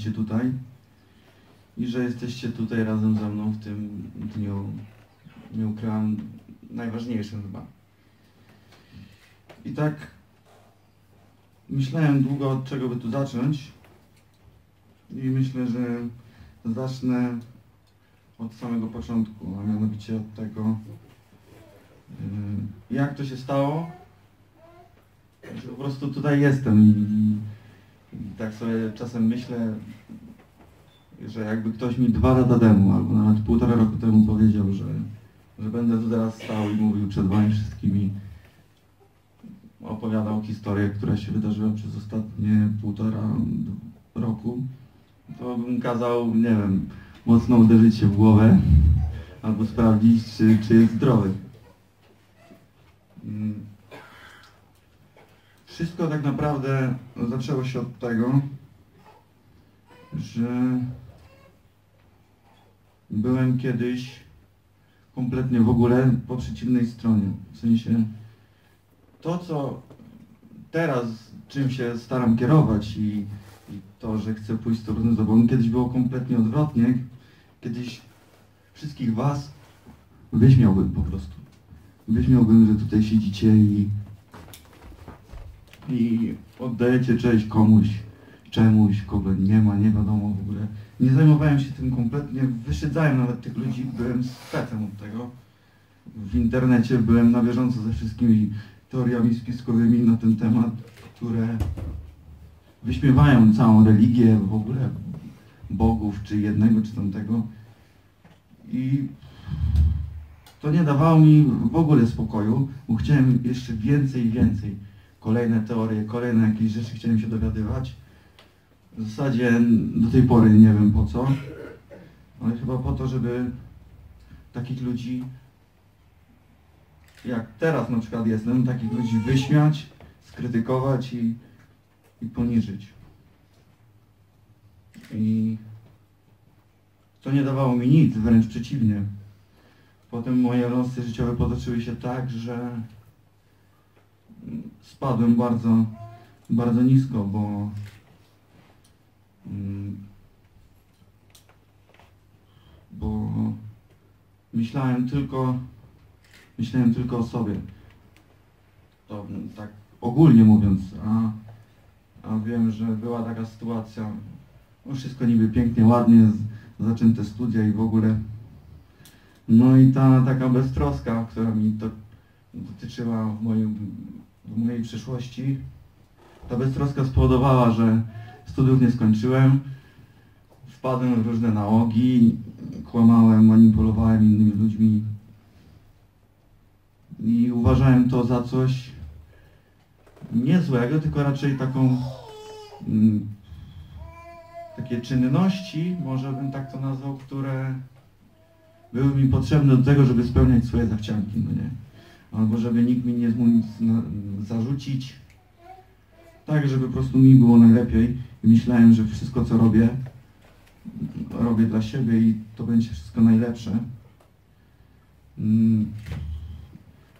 przyjechaliście tutaj i że jesteście tutaj razem ze mną w tym dniu, nie ukrywam, najważniejszym chyba. I tak myślałem długo od czego by tu zacząć i myślę, że zacznę od samego początku, a mianowicie od tego, yy, jak to się stało, że po prostu tutaj jestem tak sobie czasem myślę, że jakby ktoś mi dwa lata temu, albo nawet półtora roku temu powiedział, że, że będę tu teraz stał i mówił przed wami wszystkimi, opowiadał historię, która się wydarzyła przez ostatnie półtora roku, to bym kazał, nie wiem, mocno uderzyć się w głowę albo sprawdzić, czy, czy jest zdrowy. Mm. Wszystko tak naprawdę zaczęło się od tego, że byłem kiedyś kompletnie w ogóle po przeciwnej stronie. W sensie to, co teraz czym się staram kierować i, i to, że chcę pójść z tą sobą, kiedyś było kompletnie odwrotnie. Kiedyś wszystkich was wyśmiałbym po prostu. Wyśmiałbym, że tutaj siedzicie i, i oddajecie cześć komuś, czemuś, kogo nie ma, nie wiadomo w ogóle. Nie zajmowałem się tym kompletnie, wyszydzałem nawet tych ludzi, byłem specem od tego. W internecie byłem na bieżąco ze wszystkimi teoriami spiskowymi na ten temat, które wyśmiewają całą religię, w ogóle bogów, czy jednego, czy tamtego. I to nie dawało mi w ogóle spokoju, bo chciałem jeszcze więcej i więcej. Kolejne teorie, kolejne jakieś rzeczy chciałem się dowiadywać. W zasadzie do tej pory nie wiem po co, ale chyba po to, żeby takich ludzi, jak teraz na przykład jestem, takich ludzi wyśmiać, skrytykować i, i poniżyć. I to nie dawało mi nic, wręcz przeciwnie. Potem moje losy życiowe potoczyły się tak, że spadłem bardzo, bardzo nisko, bo mm, bo myślałem tylko myślałem tylko o sobie. To mm, tak ogólnie mówiąc, a, a wiem, że była taka sytuacja, no wszystko niby pięknie, ładnie, zaczęte studia i w ogóle. No i ta taka beztroska, która mi to dotyczyła w, moim, w mojej przyszłości, ta beztroska spowodowała, że studiów nie skończyłem, wpadłem w różne nałogi, kłamałem, manipulowałem innymi ludźmi i uważałem to za coś nie złego, tylko raczej taką mm, takie czynności, może bym tak to nazwał, które były mi potrzebne do tego, żeby spełniać swoje zachcianki, no nie? Albo żeby nikt mi nie mógł nic zarzucić. Tak, żeby po prostu mi było najlepiej i myślałem, że wszystko co robię, robię dla siebie i to będzie wszystko najlepsze. Mm.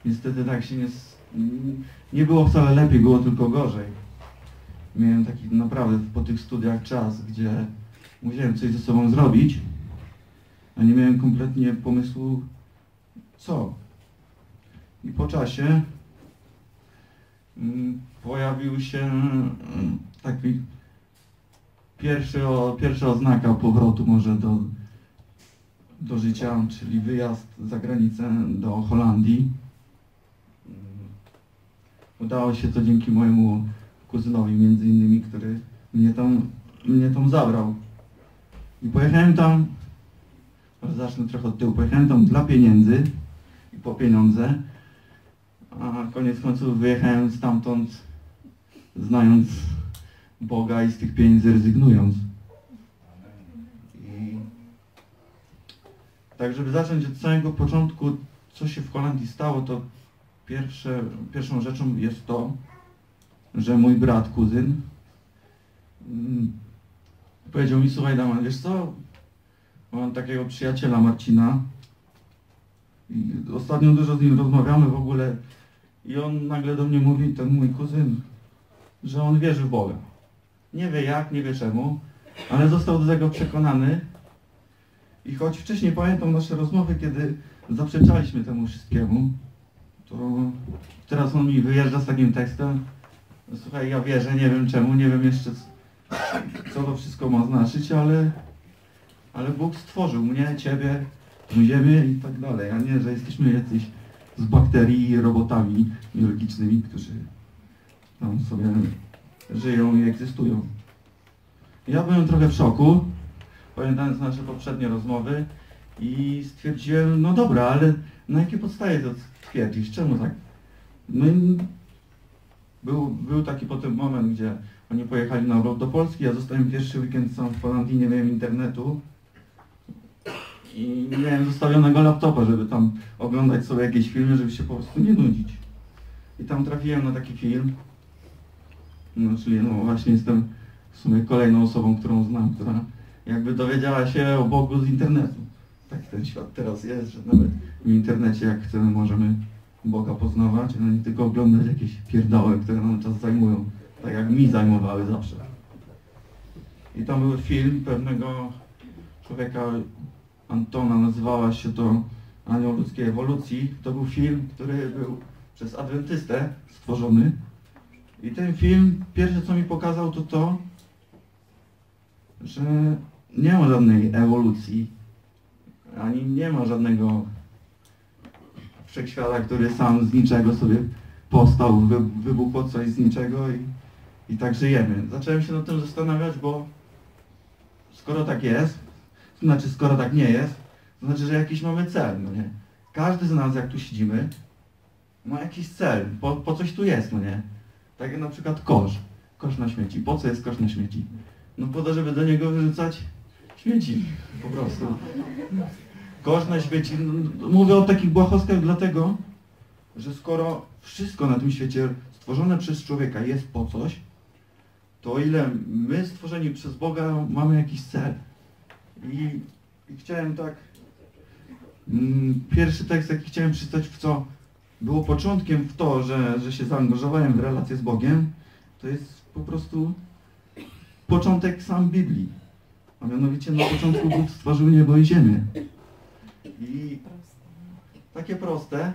Niestety tak się nie, nie było wcale lepiej, było tylko gorzej. Miałem taki naprawdę po tych studiach czas, gdzie musiałem coś ze sobą zrobić, a nie miałem kompletnie pomysłu co. I po czasie mm, pojawił się mm, taki pierwszy, pierwsza oznaka powrotu może do, do życia, czyli wyjazd za granicę do Holandii. Mm, Udało się to dzięki mojemu kuzynowi między innymi, który mnie tam, mnie tam zabrał. I pojechałem tam, zacznę trochę od tyłu, pojechałem tam dla pieniędzy i po pieniądze, a koniec końców wyjechałem stamtąd znając Boga i z tych pieniędzy rezygnując. I tak, żeby zacząć od samego początku, co się w Holandii stało, to pierwsze, pierwszą rzeczą jest to, że mój brat, kuzyn, mm, powiedział mi, słuchaj Damian, wiesz co, mam takiego przyjaciela Marcina, I ostatnio dużo z nim rozmawiamy w ogóle i on nagle do mnie mówi, ten mój kuzyn, że on wierzy w Boga. Nie wie jak, nie wie czemu, ale został do tego przekonany. I choć wcześniej pamiętam nasze rozmowy, kiedy zaprzeczaliśmy temu wszystkiemu, to teraz on mi wyjeżdża z takim tekstem. Słuchaj, ja wierzę, nie wiem czemu, nie wiem jeszcze co to wszystko ma znaczyć, ale, ale Bóg stworzył mnie, Ciebie, ziemię i tak dalej, a nie, że jesteśmy jacyś z bakterii robotami biologicznymi, którzy tam sobie żyją i egzystują. Ja byłem trochę w szoku, pamiętając nasze poprzednie rozmowy i stwierdziłem, no dobra, ale na jakiej podstawie to twierdzisz? Czemu tak? No był, był taki potem moment, gdzie oni pojechali na urlop do Polski, ja zostałem pierwszy weekend sam w Holandii, nie miałem internetu i nie miałem zostawionego laptopa, żeby tam oglądać sobie jakieś filmy, żeby się po prostu nie nudzić. I tam trafiłem na taki film, no czyli no właśnie jestem w sumie kolejną osobą, którą znam, która jakby dowiedziała się o Bogu z internetu. Tak ten świat teraz jest, że nawet w internecie jak chcemy możemy Boga poznawać, a nie tylko oglądać jakieś pierdoły, które nam czas zajmują, tak jak mi zajmowały zawsze. I tam był film pewnego człowieka, Antona, nazywała się to Anioł ludzkiej ewolucji. To był film, który był przez adwentystę stworzony. I ten film, pierwsze co mi pokazał to to, że nie ma żadnej ewolucji, ani nie ma żadnego wszechświata, który sam z niczego sobie powstał, wy, wybuchło coś z niczego i, i tak żyjemy. Zacząłem się nad tym zastanawiać, bo skoro tak jest, znaczy skoro tak nie jest, to znaczy, że jakiś mamy cel, no nie? Każdy z nas, jak tu siedzimy, ma jakiś cel, po, po coś tu jest, no nie? Tak jak na przykład kosz, kosz na śmieci. Po co jest kosz na śmieci? No po to, żeby do niego wyrzucać śmieci, po prostu. Kosz na śmieci, no, mówię o takich błahostkach dlatego, że skoro wszystko na tym świecie stworzone przez człowieka jest po coś, to o ile my stworzeni przez Boga mamy jakiś cel. I, i chciałem tak, mm, pierwszy tekst jaki chciałem przeczytać, w co było początkiem w to, że, że się zaangażowałem w relację z Bogiem, to jest po prostu początek sam Biblii. A mianowicie na początku Bóg stworzył niebo i ziemię. I takie proste,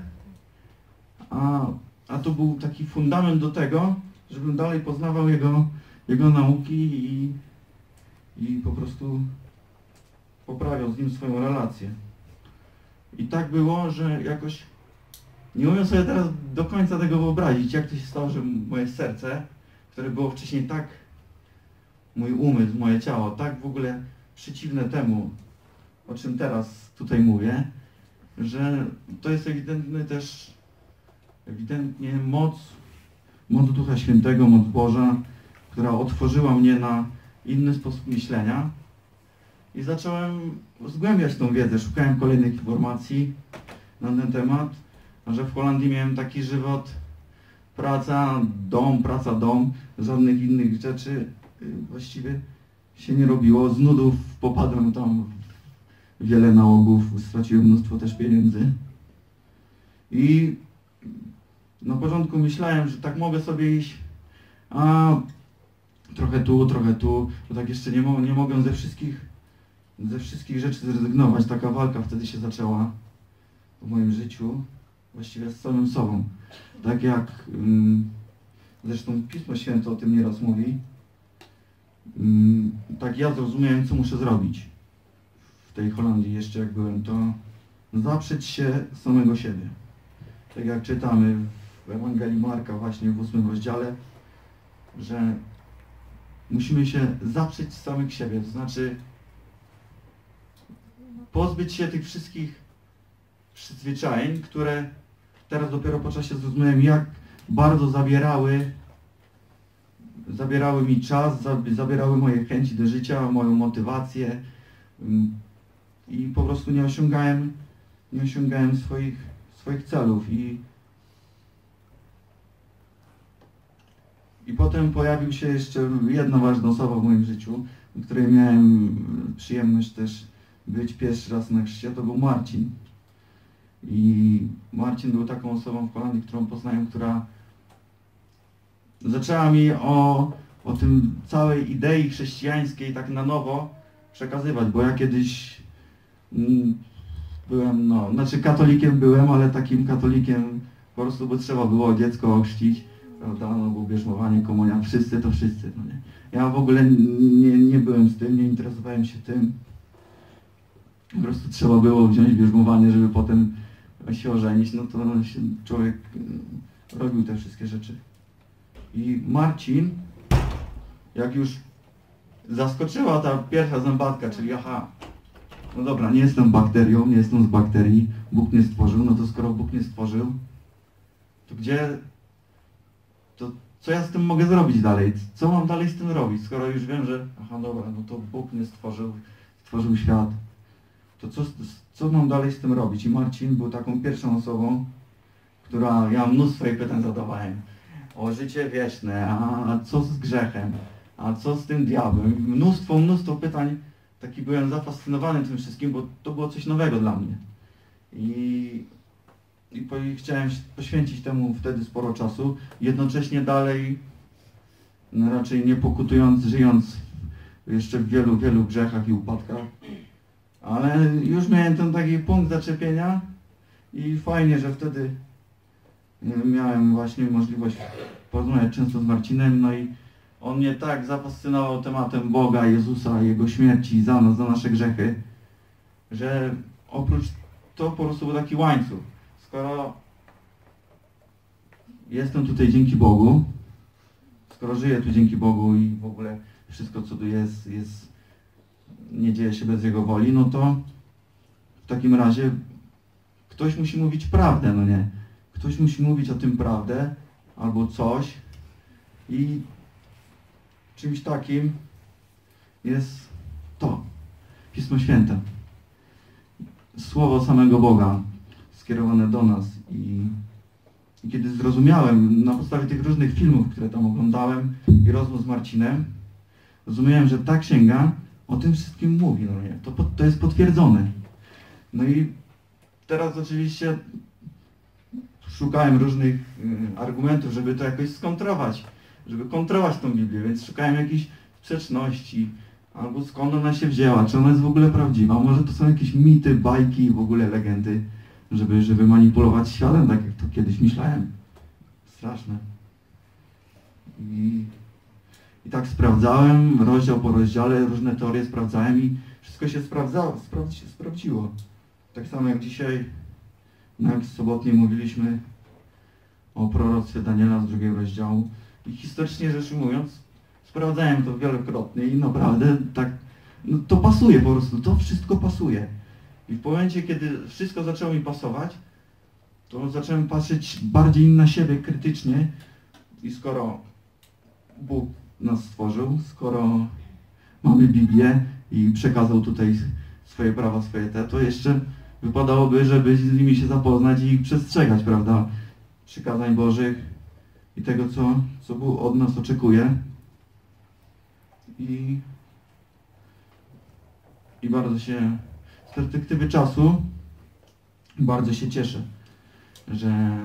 a, a to był taki fundament do tego, żebym dalej poznawał Jego, jego nauki i, i po prostu poprawiał z Nim swoją relację. I tak było, że jakoś nie umiem sobie teraz do końca tego wyobrazić, jak to się stało, że moje serce, które było wcześniej tak, mój umysł, moje ciało, tak w ogóle przeciwne temu, o czym teraz tutaj mówię, że to jest ewidentny też, ewidentnie moc, moc Ducha Świętego, moc Boża, która otworzyła mnie na inny sposób myślenia i zacząłem zgłębiać tą wiedzę, szukałem kolejnych informacji na ten temat, że w Holandii miałem taki żywot, praca, dom, praca, dom, żadnych innych rzeczy y, właściwie się nie robiło. Z nudów popadłem tam wiele nałogów, straciłem mnóstwo też pieniędzy. I na początku myślałem, że tak mogę sobie iść, a trochę tu, trochę tu, bo tak jeszcze nie, mo nie mogę ze wszystkich, ze wszystkich rzeczy zrezygnować. Taka walka wtedy się zaczęła w moim życiu, właściwie z samym sobą. Tak jak, um, zresztą Pismo Święte o tym nieraz mówi, um, tak ja zrozumiałem, co muszę zrobić w tej Holandii jeszcze jak byłem, to zaprzeć się samego siebie. Tak jak czytamy w Ewangelii Marka właśnie w ósmym rozdziale, że musimy się zaprzeć samych siebie, to znaczy pozbyć się tych wszystkich przyzwyczajeń, które teraz dopiero po czasie zrozumiałem, jak bardzo zabierały zabierały mi czas, zabierały moje chęci do życia, moją motywację mm, i po prostu nie osiągałem, nie osiągałem swoich, swoich celów. I I potem pojawił się jeszcze jedna ważna osoba w moim życiu, której miałem przyjemność też być pierwszy raz na chrzcie, to był Marcin. I Marcin był taką osobą w Holandii, którą poznałem, która zaczęła mi o, o tym całej idei chrześcijańskiej tak na nowo przekazywać, bo ja kiedyś mm, byłem, no, znaczy katolikiem byłem, ale takim katolikiem po prostu, bo trzeba było dziecko ochrzcić, prawda, no bo bierzmowanie, komunia, wszyscy to wszyscy, no nie. Ja w ogóle nie, nie byłem z tym, nie interesowałem się tym. Po prostu trzeba było wziąć bierzmowanie, żeby potem się ożenić, no to człowiek y, robił te wszystkie rzeczy. I Marcin, jak już zaskoczyła ta pierwsza zębatka, czyli aha, no dobra, nie jestem bakterią, nie jestem z bakterii, Bóg nie stworzył, no to skoro Bóg nie stworzył, to gdzie, to co ja z tym mogę zrobić dalej? Co mam dalej z tym robić, skoro już wiem, że aha, dobra, no to Bóg nie stworzył, stworzył świat, to co, co mam dalej z tym robić? I Marcin był taką pierwszą osobą, która, ja mnóstwo jej pytań zadawałem, o życie wieczne, a co z grzechem, a co z tym diabłem? Mnóstwo, mnóstwo pytań, taki byłem zafascynowany tym wszystkim, bo to było coś nowego dla mnie. I, i, po, chciałem poświęcić temu wtedy sporo czasu, jednocześnie dalej, no raczej nie pokutując, żyjąc jeszcze w wielu, wielu grzechach i upadkach. Ale już miałem ten taki punkt zaczepienia i fajnie, że wtedy miałem właśnie możliwość porozmawiać często z Marcinem, no i on mnie tak zafascynował tematem Boga, Jezusa, Jego śmierci za nas, za nasze grzechy, że oprócz to po prostu był taki łańcuch. Skoro jestem tutaj dzięki Bogu, skoro żyję tu dzięki Bogu i w ogóle wszystko co tu jest, jest nie dzieje się bez Jego woli, no to w takim razie ktoś musi mówić prawdę, no nie? Ktoś musi mówić o tym prawdę albo coś i czymś takim jest to, Pismo Święte. Słowo samego Boga skierowane do nas i, i kiedy zrozumiałem na podstawie tych różnych filmów, które tam oglądałem i rozmów z Marcinem, rozumiałem, że ta księga o tym wszystkim mówi, no nie? To, to jest potwierdzone. No i teraz oczywiście szukałem różnych y, argumentów, żeby to jakoś skontrować, żeby kontrować tą Biblię, więc szukałem jakichś sprzeczności, albo skąd ona się wzięła, czy ona jest w ogóle prawdziwa, może to są jakieś mity, bajki, w ogóle legendy, żeby, żeby manipulować światem, tak jak to kiedyś myślałem. Straszne. I, I tak sprawdzałem, rozdział po rozdziale, różne teorie sprawdzałem i wszystko się sprawdzało, sprawdzi, sprawdziło. Tak samo jak dzisiaj jak sobotnie mówiliśmy o proroctwie Daniela z drugiego rozdziału. I historycznie rzecz ujmując, sprawdzałem to wielokrotnie i naprawdę tak, no to pasuje po prostu, to wszystko pasuje. I w momencie, kiedy wszystko zaczęło mi pasować, to zacząłem patrzeć bardziej na siebie krytycznie i skoro Bóg nas stworzył, skoro mamy Biblię i przekazał tutaj swoje prawa, swoje te, to jeszcze wypadałoby, żeby z nimi się zapoznać i ich przestrzegać, prawda? Przykazań Bożych i tego, co, co Bóg od nas oczekuje. I, I bardzo się, z perspektywy czasu, bardzo się cieszę, że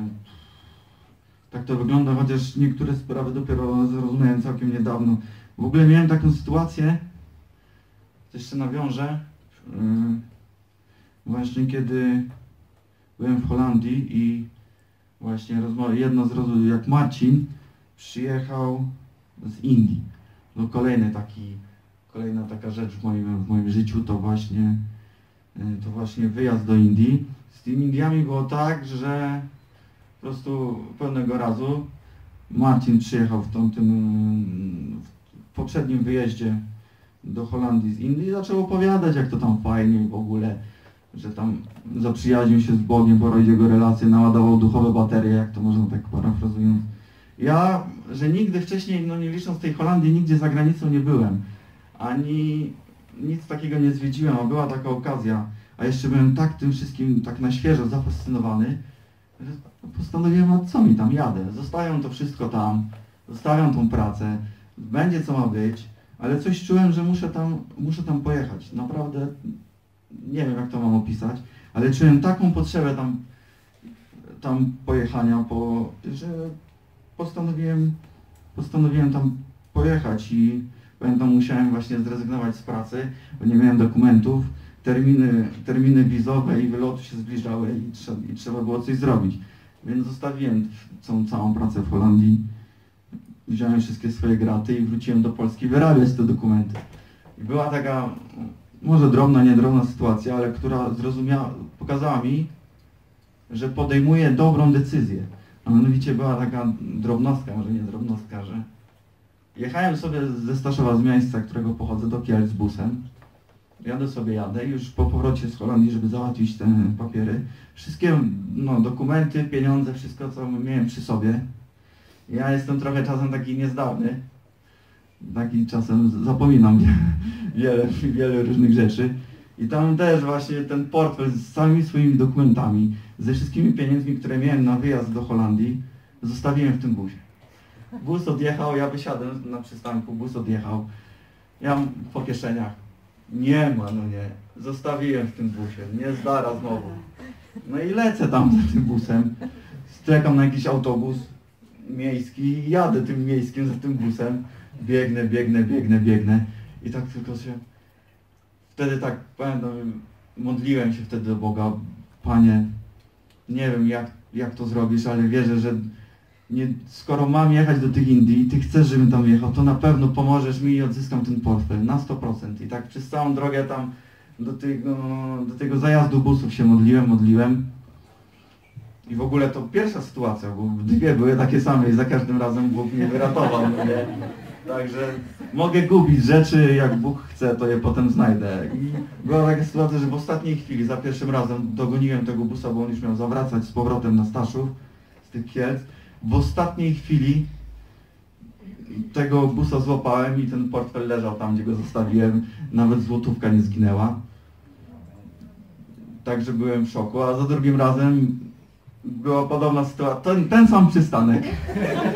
tak to wygląda, chociaż niektóre sprawy dopiero zrozumiałem całkiem niedawno. W ogóle miałem taką sytuację, jeszcze nawiążę, yy, właśnie kiedy byłem w Holandii i właśnie jedno z rozmów, jak Marcin przyjechał z Indii. No kolejny taki, kolejna taka rzecz w moim, w moim życiu to właśnie, y, to właśnie wyjazd do Indii. Z tymi Indiami było tak, że po prostu pewnego razu Marcin przyjechał w, tą, tym, w poprzednim wyjeździe do Holandii z Indii i zaczął opowiadać, jak to tam fajnie w ogóle że tam zaprzyjaźnił się z Bogiem, porodził jego relacje, naładował duchowe baterie, jak to można tak parafrazując. Ja, że nigdy wcześniej, no nie licząc tej Holandii, nigdzie za granicą nie byłem. Ani nic takiego nie zwiedziłem, a była taka okazja. A jeszcze byłem tak tym wszystkim, tak na świeżo zafascynowany, postanowiłem, a co mi tam jadę. Zostawiam to wszystko tam, zostawiam tą pracę, będzie co ma być, ale coś czułem, że muszę tam, muszę tam pojechać. Naprawdę nie wiem jak to mam opisać, ale czułem taką potrzebę tam, tam pojechania, po, że postanowiłem, postanowiłem tam pojechać i pamiętam musiałem właśnie zrezygnować z pracy, bo nie miałem dokumentów, terminy, terminy wizowe i wyloty się zbliżały i, trzeba, i trzeba było coś zrobić. Więc zostawiłem całą pracę w Holandii, wziąłem wszystkie swoje graty i wróciłem do Polski wyrabiać te dokumenty. I była taka, może drobna, niedrobna sytuacja, ale która zrozumiała, pokazała mi, że podejmuję dobrą decyzję. A mianowicie była taka drobnostka, może nie drobnostka, że jechałem sobie ze Staszowa, z miejsca, którego pochodzę, do Kielc busem. Jadę sobie, jadę już po powrocie z Holandii, żeby załatwić te papiery. Wszystkie no, dokumenty, pieniądze, wszystko co miałem przy sobie. Ja jestem trochę czasem taki niezdawny. Taki czasem zapominam wiele, wiele różnych rzeczy. I tam też właśnie ten portfel z całymi swoimi dokumentami, ze wszystkimi pieniędzmi, które miałem na wyjazd do Holandii, zostawiłem w tym busie. Bus odjechał, ja wysiadłem na przystanku, bus odjechał. Ja po kieszeniach. Nie ma, no nie. Zostawiłem w tym busie, nie zdara znowu. No i lecę tam za tym busem. Czekam na jakiś autobus miejski i jadę tym miejskim za tym busem. Biegnę, biegnę, biegnę, biegnę. I tak tylko się... Wtedy tak, pamiętam, modliłem się wtedy do Boga. Panie, nie wiem jak, jak to zrobisz, ale wierzę, że nie, skoro mam jechać do tych Indii i Ty chcesz, żebym tam jechał, to na pewno pomożesz mi i odzyskam ten portfel na 100%. I tak przez całą drogę tam do tego, do tego zajazdu busów się modliłem, modliłem. I w ogóle to pierwsza sytuacja, bo dwie były takie same i za każdym razem Bóg mnie wyratował. No nie? Także mogę gubić rzeczy, jak Bóg chce, to je potem znajdę. I była taka sytuacja, że w ostatniej chwili, za pierwszym razem dogoniłem tego busa, bo on już miał zawracać z powrotem na Staszów z tych Kielc. W ostatniej chwili tego busa złapałem i ten portfel leżał tam, gdzie go zostawiłem. Nawet złotówka nie zginęła. Także byłem w szoku, a za drugim razem była podobna sytuacja, ten, ten sam przystanek,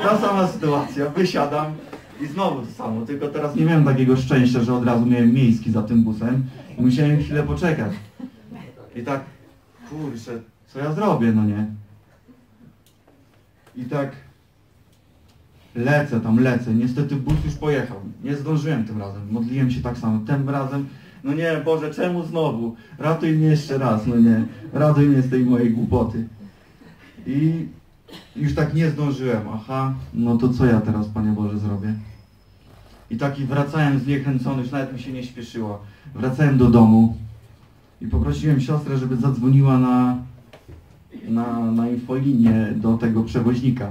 ta sama sytuacja, wysiadam i znowu to samo, tylko teraz nie miałem takiego szczęścia, że od razu miałem miejski za tym busem i musiałem chwilę poczekać. I tak, kurczę, co ja zrobię, no nie? I tak lecę tam, lecę. Niestety bus już pojechał. Nie zdążyłem tym razem. Modliłem się tak samo. Tym razem, no nie, Boże, czemu znowu? Ratuj mnie jeszcze raz, no nie. Ratuj mnie z tej mojej głupoty. I już tak nie zdążyłem. Aha, no to co ja teraz, Panie Boże, zrobię? I taki wracałem zniechęcony, już nawet mi się nie śpieszyło. Wracałem do domu i poprosiłem siostrę, żeby zadzwoniła na, na, na infolinię do tego przewoźnika.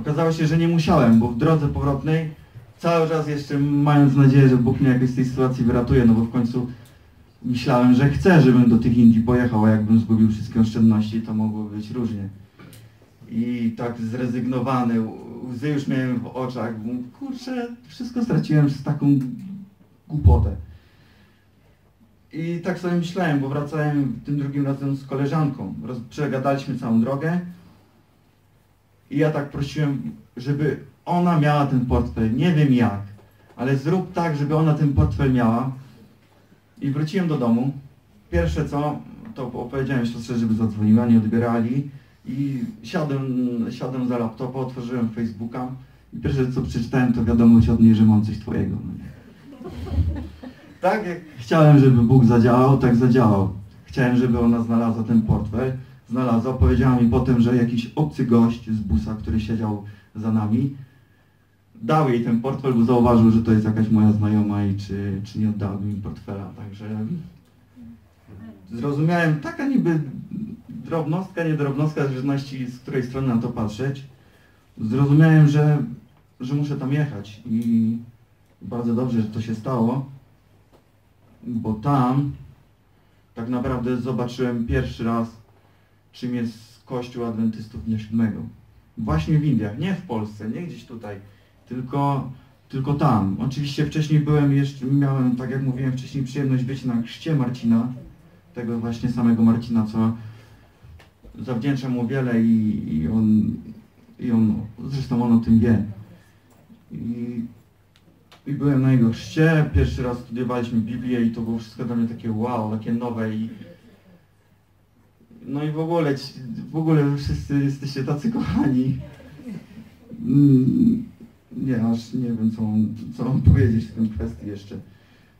Okazało się, że nie musiałem, bo w drodze powrotnej cały czas jeszcze mając nadzieję, że Bóg mnie jakoś z tej sytuacji wyratuje, no bo w końcu myślałem, że chcę, żebym do tych Indii pojechał, a jakbym zgubił wszystkie oszczędności, to mogło być różnie. I tak zrezygnowany, łzy już miałem w oczach, kurczę, wszystko straciłem z taką głupotę. I tak sobie myślałem, bo wracałem tym drugim razem z koleżanką. Roz, przegadaliśmy całą drogę. I ja tak prosiłem, żeby ona miała ten portfel. Nie wiem jak, ale zrób tak, żeby ona ten portfel miała. I wróciłem do domu. Pierwsze co, to opowiedziałem siostrze, żeby zadzwoniła, nie odbierali. I siadłem, siadłem za laptopa, otworzyłem Facebooka. I pierwsze co przeczytałem, to wiadomość od niej, że mam coś twojego. No tak jak chciałem, żeby Bóg zadziałał, tak zadziałał. Chciałem, żeby ona znalazła ten portfel. Znalazła. Powiedziała mi potem, że jakiś obcy gość z busa, który siedział za nami, dał jej ten portfel, bo zauważył, że to jest jakaś moja znajoma i czy, czy nie oddała mi portfela. Także zrozumiałem, taka niby drobnostka, nie drobnostka, w zależności z której strony na to patrzeć. Zrozumiałem, że, że muszę tam jechać i bardzo dobrze, że to się stało bo tam tak naprawdę zobaczyłem pierwszy raz, czym jest Kościół Adwentystów Dnia Siódmego. Właśnie w Indiach, nie w Polsce, nie gdzieś tutaj, tylko, tylko tam. Oczywiście wcześniej byłem jeszcze, miałem, tak jak mówiłem wcześniej, przyjemność być na chrzcie Marcina, tego właśnie samego Marcina, co zawdzięczam mu wiele i, i on, i on, zresztą on o tym wie. I i byłem na jego chrzcie, pierwszy raz studiowaliśmy Biblię i to było wszystko dla mnie takie wow, takie nowe i no i w ogóle, w ogóle wszyscy jesteście tacy kochani. Mm, nie, aż nie wiem co mam, co mam powiedzieć w tej kwestii jeszcze.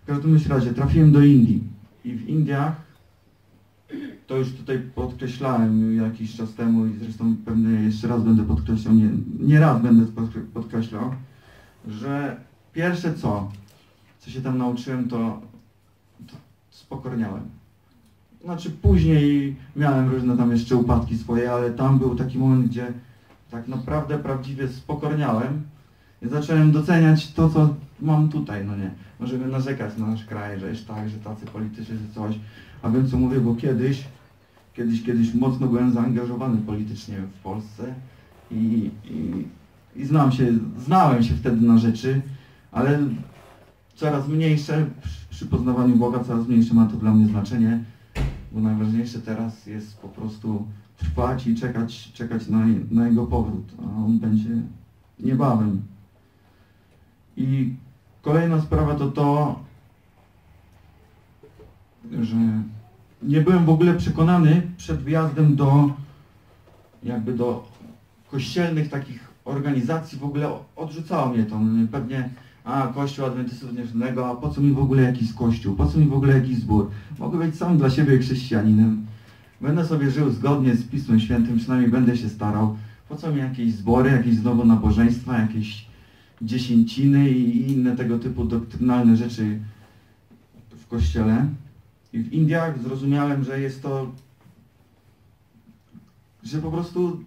W każdym razie trafiłem do Indii i w Indiach to już tutaj podkreślałem jakiś czas temu i zresztą pewnie jeszcze raz będę podkreślał, nie, nie raz będę podkreślał, że pierwsze co, co się tam nauczyłem, to, to spokorniałem. Znaczy później miałem różne tam jeszcze upadki swoje, ale tam był taki moment, gdzie tak naprawdę prawdziwie spokorniałem i zacząłem doceniać to, co mam tutaj, no nie. Możemy narzekać na nasz kraj, że jest tak, że tacy politycy, że coś. A wiem co mówię, bo kiedyś, kiedyś, kiedyś mocno byłem zaangażowany politycznie w Polsce i, i, i znam się, znałem się wtedy na rzeczy, ale coraz mniejsze, przy poznawaniu Boga coraz mniejsze ma to dla mnie znaczenie, bo najważniejsze teraz jest po prostu trwać i czekać, czekać na, na Jego powrót, a On będzie niebawem. I kolejna sprawa to to, że nie byłem w ogóle przekonany przed wyjazdem do jakby do kościelnych takich organizacji, w ogóle odrzucało mnie to. Pewnie, a Kościół Adwentystów Dniowego, a po co mi w ogóle jakiś kościół, po co mi w ogóle jakiś zbór? Mogę być sam dla siebie chrześcijaninem. Będę sobie żył zgodnie z Pismem Świętym, przynajmniej będę się starał. Po co mi jakieś zbory, jakieś znowu nabożeństwa, jakieś dziesięciny i inne tego typu doktrynalne rzeczy w Kościele? I w Indiach zrozumiałem, że jest to, że po prostu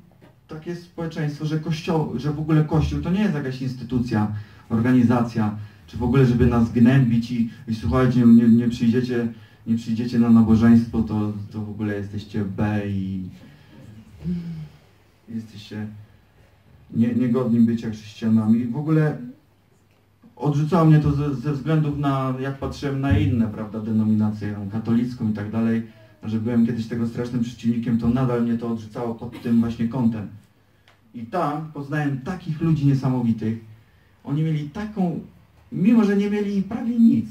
takie społeczeństwo, że kościół, że w ogóle Kościół to nie jest jakaś instytucja, organizacja, czy w ogóle, żeby nas gnębić i, i słuchajcie, nie, nie, przyjdziecie, nie przyjdziecie na nabożeństwo, to, to w ogóle jesteście B i jesteście nie, niegodni bycia chrześcijanami. W ogóle odrzucało mnie to ze, ze, względów na, jak patrzyłem na inne, prawda, denominacje, katolicką i tak dalej, że byłem kiedyś tego strasznym przeciwnikiem, to nadal mnie to odrzucało pod tym właśnie kątem. I tam poznałem takich ludzi niesamowitych. Oni mieli taką, mimo że nie mieli prawie nic,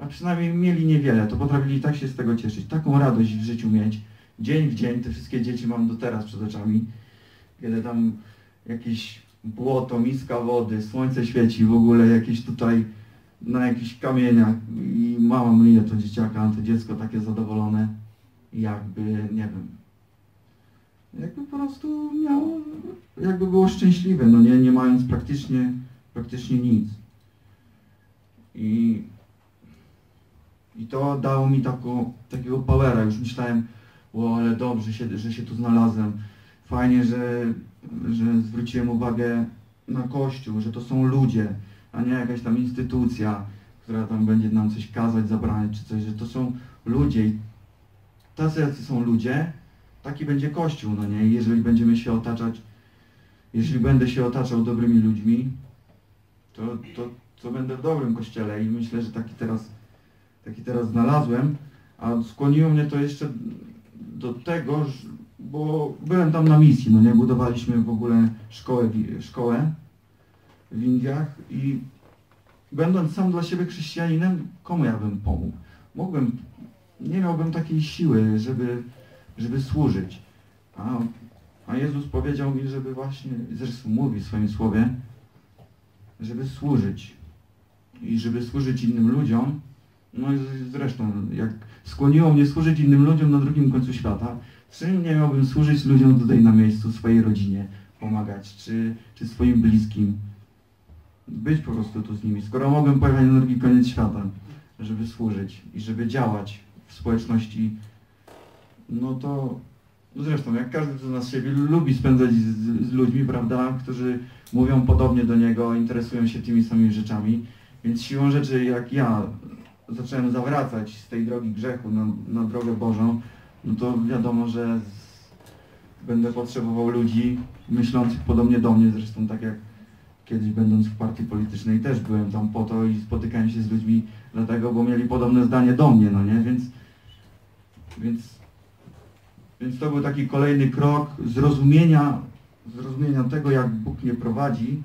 a przynajmniej mieli niewiele, to potrafili tak się z tego cieszyć, taką radość w życiu mieć. Dzień w dzień, te wszystkie dzieci mam do teraz przed oczami, kiedy tam jakieś błoto, miska wody, słońce świeci, w ogóle jakieś tutaj na jakichś kamieniach i mama myje to dzieciaka, to dziecko takie zadowolone, jakby, nie wiem, jakby po prostu miało, jakby było szczęśliwe, no nie, nie mając praktycznie, praktycznie nic. I, i to dało mi taką, takiego powera, już myślałem, o ale dobrze, się, że się tu znalazłem, fajnie, że, że zwróciłem uwagę na Kościół, że to są ludzie, a nie jakaś tam instytucja, która tam będzie nam coś kazać, zabrać czy coś, że to są ludzie i tacy jacy są ludzie, taki będzie Kościół, no nie? jeżeli będziemy się otaczać, jeśli będę się otaczał dobrymi ludźmi, to, to, to będę w dobrym Kościele i myślę, że taki teraz, taki teraz znalazłem, a skłoniło mnie to jeszcze do tego, bo byłem tam na misji, no nie, budowaliśmy w ogóle szkołę, szkołę w Indiach i będąc sam dla siebie chrześcijaninem, komu ja bym pomógł? Mógłbym, nie miałbym takiej siły, żeby, żeby służyć. A, a Jezus powiedział mi, żeby właśnie, zresztą mówi w swoim słowie, żeby służyć. I żeby służyć innym ludziom, no i zresztą, jak skłoniło mnie służyć innym ludziom na drugim końcu świata, Czym nie miałbym służyć ludziom tutaj na miejscu, swojej rodzinie, pomagać, czy, czy swoim bliskim? Być po prostu tu z nimi. Skoro mogłem pojechać na drugi koniec świata, żeby służyć i żeby działać w społeczności, no to zresztą, jak każdy z nas siebie lubi spędzać z, z, ludźmi, prawda, którzy mówią podobnie do niego, interesują się tymi samymi rzeczami, więc siłą rzeczy, jak ja zacząłem zawracać z tej drogi grzechu na, na drogę Bożą, no to wiadomo, że z... będę potrzebował ludzi myślących podobnie do mnie, zresztą tak jak kiedyś będąc w partii politycznej też byłem tam po to i spotykałem się z ludźmi dlatego, bo mieli podobne zdanie do mnie, no nie, więc więc, więc to był taki kolejny krok zrozumienia, zrozumienia tego, jak Bóg mnie prowadzi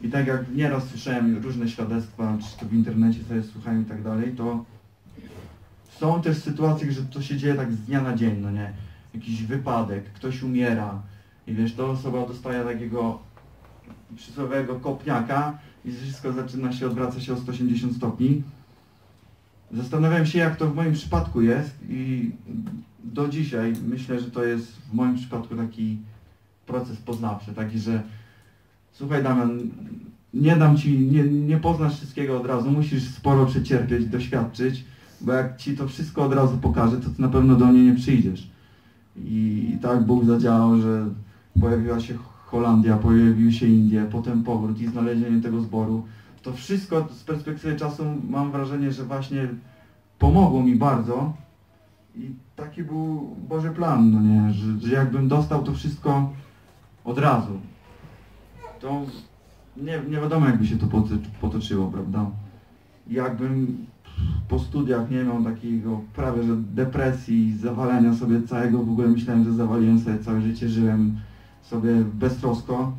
I tak jak nieraz słyszałem różne świadectwa, czy to w internecie sobie słuchałem i tak dalej, to są też sytuacje, że to się dzieje tak z dnia na dzień, no nie? Jakiś wypadek, ktoś umiera i wiesz, ta osoba dostaje takiego przysłowiowego kopniaka i wszystko zaczyna się odwracać się o 180 stopni. Zastanawiam się, jak to w moim przypadku jest i do dzisiaj myślę, że to jest w moim przypadku taki proces poznawczy, taki, że słuchaj Damian, nie dam Ci, nie, nie poznasz wszystkiego od razu, musisz sporo przecierpieć, doświadczyć, bo jak Ci to wszystko od razu pokażę, to Ty na pewno do mnie nie przyjdziesz. I, i tak Bóg zadziałał, że pojawiła się Holandia, pojawiły się Indie, potem powrót i znalezienie tego zboru. To wszystko z perspektywy czasu mam wrażenie, że właśnie pomogło mi bardzo i taki był Boży plan, no nie, że, że jakbym dostał to wszystko od razu, to nie, nie wiadomo jakby się to potoczyło, prawda? Jakbym po studiach nie miał takiego prawie że depresji, zawalenia sobie całego, w ogóle myślałem, że zawaliłem sobie całe życie, żyłem sobie beztrosko.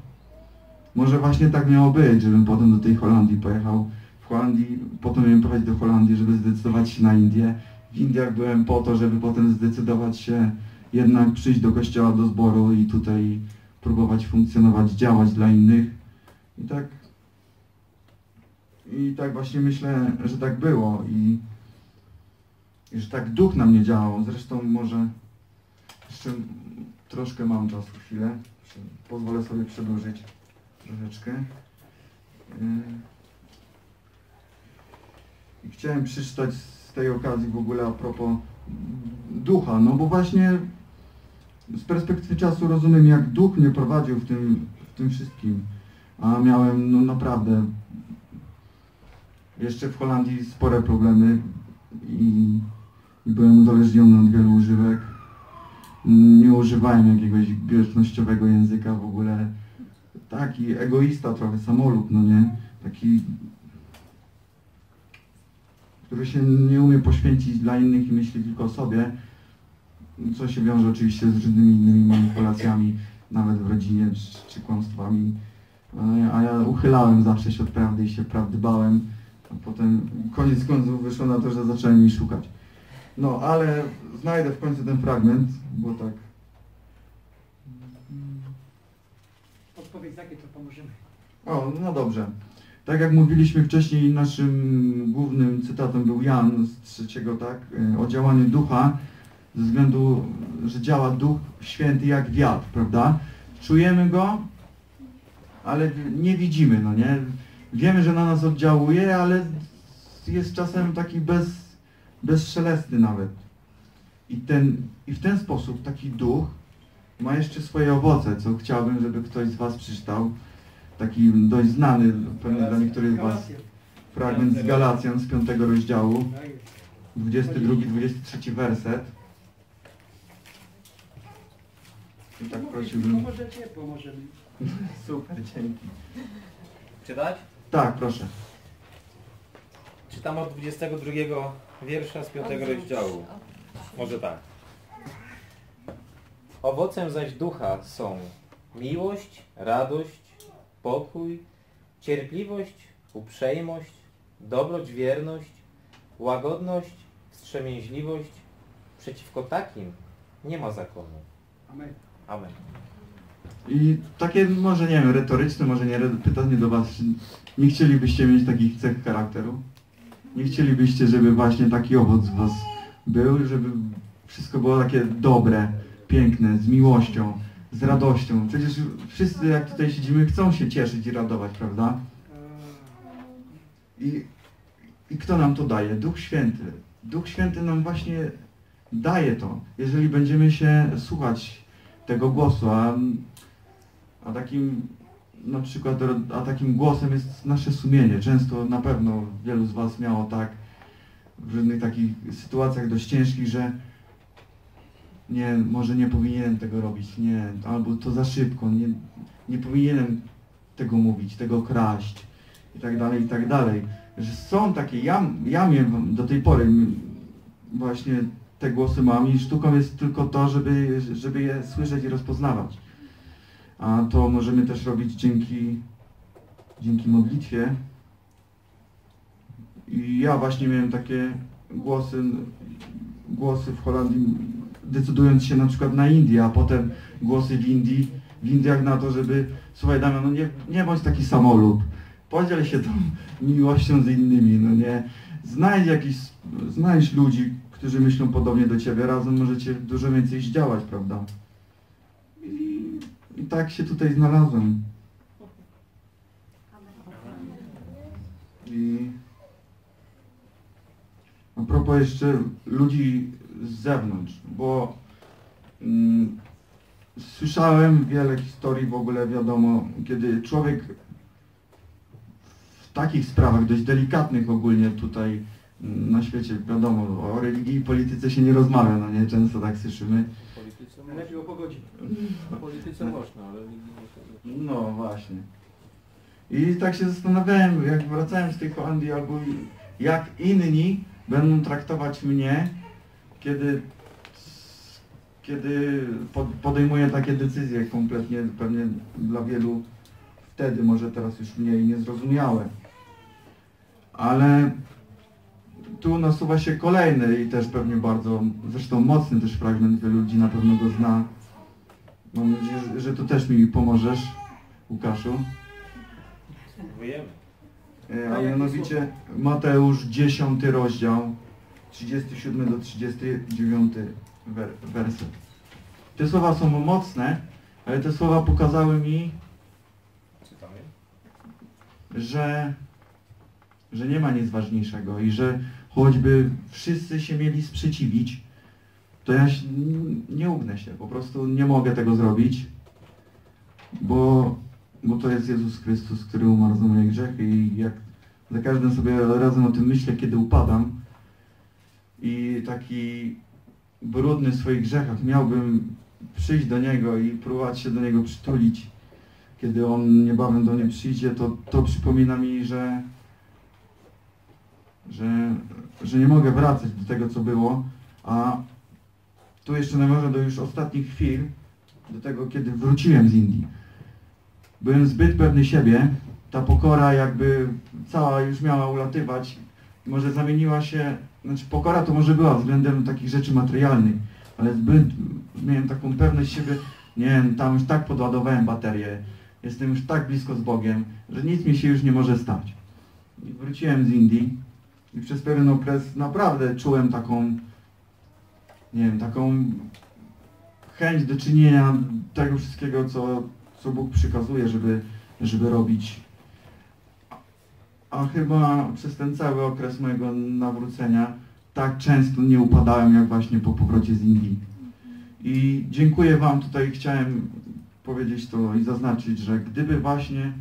Może właśnie tak miało być, żebym potem do tej Holandii pojechał. W Holandii, potem miałem pojechać do Holandii, żeby zdecydować się na Indię. W Indiach byłem po to, żeby potem zdecydować się jednak przyjść do kościoła, do zboru i tutaj próbować funkcjonować, działać dla innych. I tak i tak właśnie myślę, że tak było i, i że tak duch na mnie działał. Zresztą może jeszcze troszkę mam czasu, chwilę. Pozwolę sobie przedłużyć troszeczkę. Yy. I chciałem przeczytać tej okazji w ogóle a propos ducha, no bo właśnie z perspektywy czasu rozumiem, jak duch mnie prowadził w tym, w tym wszystkim. A miałem no naprawdę jeszcze w Holandii spore problemy i, i byłem uzależniony od wielu używek. Nie używałem jakiegoś grzecznościowego języka w ogóle. Taki egoista trochę, samolub, no nie? Taki, który się nie umie poświęcić dla innych i myśli tylko o sobie, co się wiąże oczywiście z różnymi innymi manipulacjami, nawet w rodzinie, czy, czy kłamstwami. A ja uchylałem zawsze się od prawdy i się prawdy bałem. A potem koniec końców wyszło na to, że zacząłem jej szukać. No, ale znajdę w końcu ten fragment, bo tak... Odpowiedź jakie to pomożemy. O, no dobrze. Tak jak mówiliśmy wcześniej, naszym głównym cytatem był Jan z trzeciego, tak, e, o działaniu ducha, ze względu, że działa duch święty jak wiatr, prawda? Czujemy go, ale nie widzimy, no nie? wiemy, że na nas oddziałuje, ale jest czasem taki bez, bezszelestny nawet. I, ten, I w ten sposób taki duch ma jeszcze swoje owoce, co chciałbym, żeby ktoś z Was przeczytał. Taki dość znany pewnie dla niektórych z Was fragment z Galacjan z piątego rozdziału, 22-23 werset. I tak prosiłbym. Super, dzięki. Czytać? Tak, proszę. Czytam od 22 wiersza z 5 rozdziału. Może tak. Owocem zaś ducha są miłość, radość, pokój, cierpliwość, uprzejmość, dobroć, wierność, łagodność, wstrzemięźliwość. Przeciwko takim nie ma zakonu. Amen. Amen. I takie może, nie wiem, retoryczne, może nie pytanie do Was, czy nie chcielibyście mieć takich cech charakteru? Nie chcielibyście, żeby właśnie taki owoc w Was był, żeby wszystko było takie dobre, piękne, z miłością, z radością. Przecież wszyscy, jak tutaj siedzimy, chcą się cieszyć i radować, prawda? I, I kto nam to daje? Duch Święty. Duch Święty nam właśnie daje to, jeżeli będziemy się słuchać tego głosu, a a takim na przykład, a takim głosem jest nasze sumienie. Często na pewno wielu z Was miało tak w różnych takich sytuacjach dość ciężkich, że nie, może nie powinienem tego robić, nie, albo to za szybko, nie, nie powinienem tego mówić, tego kraść i tak dalej, i tak dalej. Że są takie, ja, ja miałem do tej pory właśnie te głosy mam i sztuką jest tylko to, żeby, żeby je słyszeć i rozpoznawać a to możemy też robić dzięki dzięki modlitwie. I ja właśnie miałem takie głosy, głosy w Holandii, decydując się na przykład na Indię, a potem głosy w Indii, w Indiach na to, żeby słuchaj Damian, no nie, nie bądź taki samolub. Podziel się tą miłością z innymi, no nie. Znajdź jakiś, znajdź ludzi, którzy myślą podobnie do ciebie, razem możecie dużo więcej zdziałać, prawda? I, i tak się tutaj znalazłem. I a propos jeszcze ludzi z zewnątrz, bo mm, słyszałem wiele historii w ogóle, wiadomo, kiedy człowiek w takich sprawach, dość delikatnych ogólnie tutaj mm, na świecie, wiadomo, o religii i polityce się nie rozmawia, no nie, często tak słyszymy. W polityce Lepiej o pogodzie. W polityce można, ale nigdy nie No właśnie. I tak się zastanawiałem, jak wracałem z tej Holandii, albo jak inni będą traktować mnie, kiedy, kiedy pod- podejmuję takie decyzje kompletnie, pewnie dla wielu wtedy, może teraz już mniej niezrozumiałe. Ale tu nasuwa się kolejny i też pewnie bardzo, zresztą mocny też fragment, wielu ludzi na pewno go zna. Mam nadzieję, że- że tu też mi pomożesz, Łukaszu. Spróbujemy. E, A mianowicie Mateusz 10 rozdział, 37 do 39 wer werset. Te słowa są mocne, ale te słowa pokazały mi, Czytamy. że, że nie ma nic ważniejszego i że choćby wszyscy się mieli sprzeciwić, to ja nie ugnę się, po prostu nie mogę tego zrobić, bo, bo to jest Jezus Chrystus, który umarł za moje grzechy i jak za każdym sobie razem o tym myślę, kiedy upadam i taki brudny w swoich grzechach miałbym przyjść do Niego i próbować się do Niego przytulić, kiedy On niebawem do mnie przyjdzie, to, to przypomina mi, że, że, że nie mogę wracać do tego, co było, a tu jeszcze nawiążę do już ostatnich chwil, do tego, kiedy wróciłem z Indii. Byłem zbyt pewny siebie, ta pokora jakby cała już miała ulatywać, może zamieniła się, znaczy pokora to może była względem takich rzeczy materialnych, ale zbyt miałem taką pewność siebie, nie wiem, tam już tak podładowałem baterię, jestem już tak blisko z Bogiem, że nic mi się już nie może stać. I wróciłem z Indii i przez pewien okres naprawdę czułem taką, nie wiem, taką chęć do czynienia tego wszystkiego, co, co Bóg przykazuje, żeby, żeby robić. A chyba przez ten cały okres mojego nawrócenia tak często nie upadałem, jak właśnie po powrocie z Indii. I dziękuję Wam, tutaj chciałem powiedzieć to i zaznaczyć, że gdyby właśnie,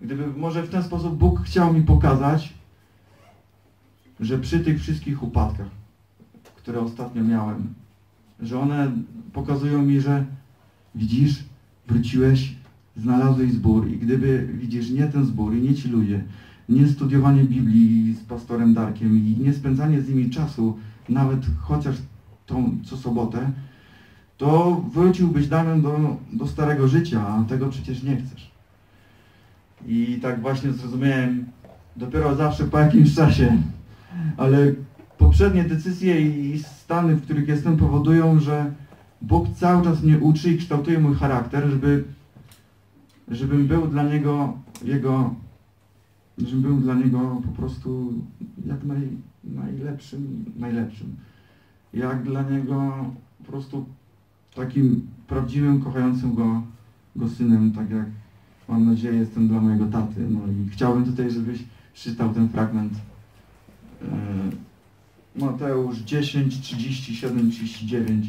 gdyby może w ten sposób Bóg chciał mi pokazać, że przy tych wszystkich upadkach, które ostatnio miałem, że one pokazują mi, że widzisz, wróciłeś, znalazłeś zbór i gdyby, widzisz, nie ten zbór i nie ci ludzie, nie studiowanie Biblii z pastorem Darkiem i nie spędzanie z nimi czasu, nawet chociaż tą co sobotę, to wróciłbyś Damian do, do starego życia, a tego przecież nie chcesz. I tak właśnie zrozumiałem dopiero zawsze po jakimś czasie, ale poprzednie decyzje i stany, w których jestem, powodują, że Bóg cały czas mnie uczy i kształtuje mój charakter, żeby, żebym był dla Niego Jego, żebym był dla Niego po prostu jak naj, najlepszym, najlepszym. Jak dla Niego po prostu takim prawdziwym, kochającym Go, go synem, tak jak mam nadzieję jestem dla mojego taty. No i chciałbym tutaj, żebyś czytał ten fragment. Yy, Mateusz 10, 37, 39.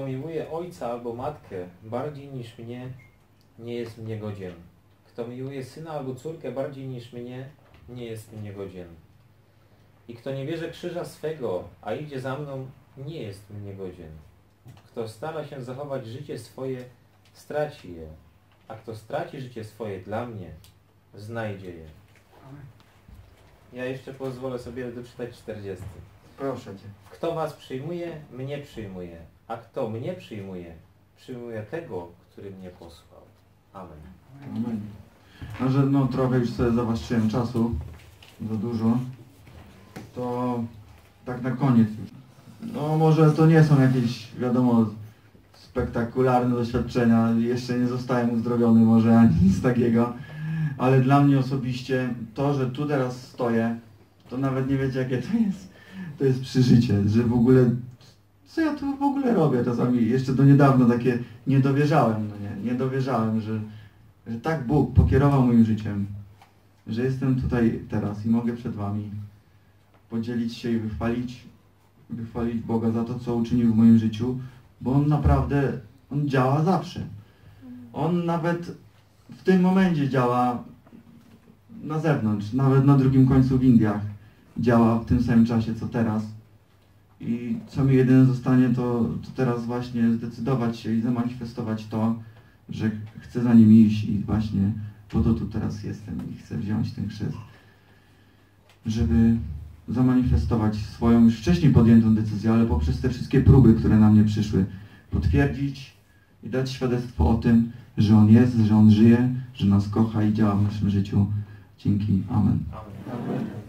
Kto miłuje ojca albo matkę bardziej niż mnie, nie jest mnie godzien. Kto miłuje syna albo córkę bardziej niż mnie, nie jest mnie godzien. I kto nie bierze krzyża swego, a idzie za mną, nie jest mnie godzien. Kto stara się zachować życie swoje, straci je, a kto straci życie swoje dla mnie, znajdzie je. Ja jeszcze pozwolę sobie doczytać 40. Proszę Cię. Kto was przyjmuje, mnie przyjmuje, a kto mnie przyjmuje, przyjmuje tego, który mnie posłał. Amen. Amen. No, no trochę już sobie zawaszczyłem czasu, za dużo, to tak na koniec już. No może to nie są jakieś, wiadomo, spektakularne doświadczenia, jeszcze nie zostałem uzdrowiony może ani nic takiego, ale dla mnie osobiście to, że tu teraz stoję, to nawet nie wiecie jakie to jest, to jest przeżycie, że w ogóle, co ja tu w ogóle robię czasami, jeszcze do niedawna takie nie dowierzałem, no nie, nie dowierzałem, że że tak Bóg pokierował moim życiem, że jestem tutaj teraz i mogę przed Wami podzielić się i wychwalić, wychwalić Boga za to, co uczynił w moim życiu, bo On naprawdę, On działa zawsze. On nawet w tym momencie działa na zewnątrz, nawet na drugim końcu w Indiach działa w tym samym czasie, co teraz. I co mi jedyne zostanie, to, to teraz właśnie zdecydować się i zamanifestować to, że chcę za nim iść i właśnie po to tu teraz jestem i chcę wziąć ten chrzest, żeby zamanifestować swoją już wcześniej podjętą decyzję, ale poprzez te wszystkie próby, które na mnie przyszły, potwierdzić i dać świadectwo o tym, że On jest, że On żyje, że nas kocha i działa w naszym życiu. Dzięki. Amen. Amen.